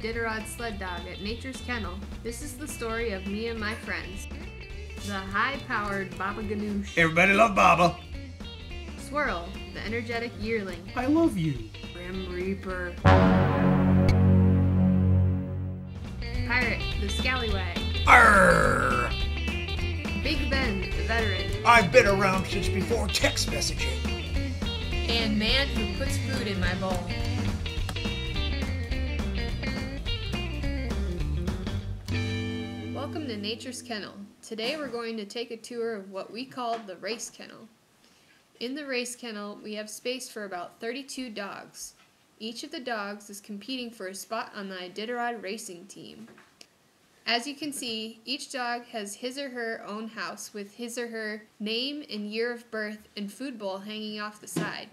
Iditarod sled dog at Nature's Kennel. This is the story of me and my friends. The high-powered Baba Ganoush. Everybody love Baba. Swirl, the energetic yearling. I love you. Grim Reaper. Pirate, the scallywag. Arr! Big Ben, the veteran. I've been around since before text messaging. And man who puts food in my bowl. Welcome to Nature's Kennel. Today we're going to take a tour of what we call the race kennel. In the race kennel, we have space for about 32 dogs. Each of the dogs is competing for a spot on the Iditarod racing team. As you can see, each dog has his or her own house with his or her name and year of birth and food bowl hanging off the side.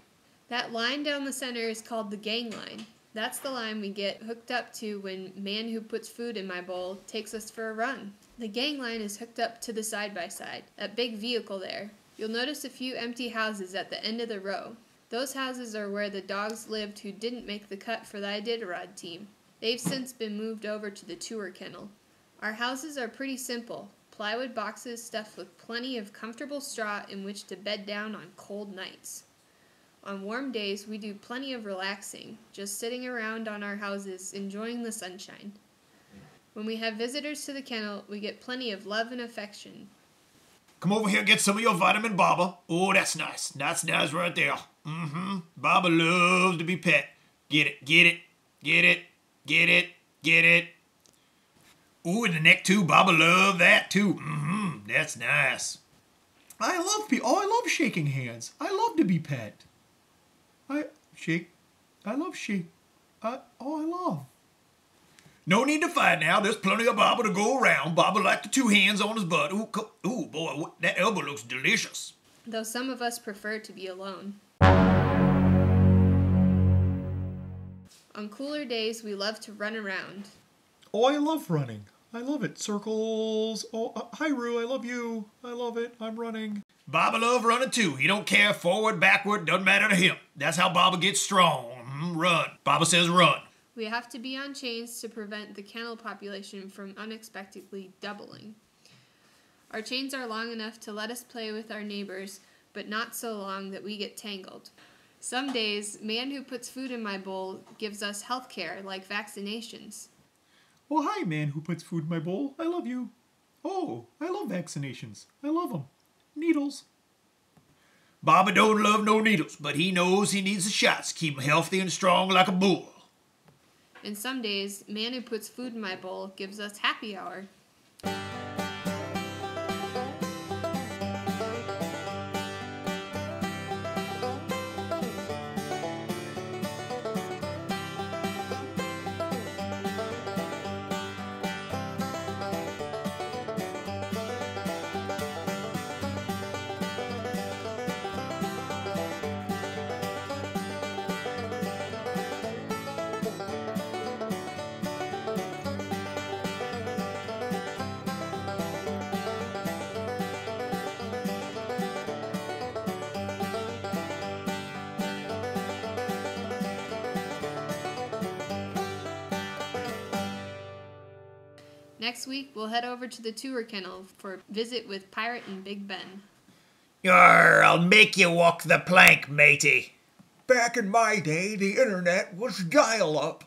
That line down the center is called the gang line. That's the line we get hooked up to when man who puts food in my bowl takes us for a run. The gang line is hooked up to the side by side, that big vehicle there. You'll notice a few empty houses at the end of the row. Those houses are where the dogs lived who didn't make the cut for the Iditarod team. They've since been moved over to the tour kennel. Our houses are pretty simple plywood boxes stuffed with plenty of comfortable straw in which to bed down on cold nights. On warm days, we do plenty of relaxing, just sitting around on our houses enjoying the sunshine. When we have visitors to the kennel, we get plenty of love and affection. Come over here and get some of your vitamin Baba. Oh, that's nice. That's nice right there. Mm-hmm. Baba loves to be pet. Get it, get it, get it, get it, get it. Ooh, and the neck too. Baba love that too. Mm-hmm. That's nice. I love people. Oh, I love shaking hands. I love to be pet. I shake. I love shake. I, oh, I love. No need to fight now. There's plenty of Baba to go around. Baba like the two hands on his butt. Ooh, ooh boy, that elbow looks delicious. Though some of us prefer to be alone. On cooler days, we love to run around. Oh, I love running. I love it. Circles. Oh, uh, hi, Rhu. I love you. I love it. I'm running. Baba love running too. He don't care forward, backward, doesn't matter to him. That's how Baba gets strong. Mhm, Run. Baba says run. We have to be on chains to prevent the kennel population from unexpectedly doubling. Our chains are long enough to let us play with our neighbors, but not so long that we get tangled. Some days, man who puts food in my bowl gives us health care like vaccinations. Oh, hi, man who puts food in my bowl. I love you. Oh, I love vaccinations. I love them. Needles. Baba don't love no needles, but he knows he needs the shots to keep him healthy and strong like a bull. And some days, man who puts food in my bowl gives us happy hour. Next week, we'll head over to the tour kennel for a visit with Pirate and Big Ben. Yarr, I'll make you walk the plank, matey. Back in my day, the internet was dial up.